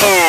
Boom.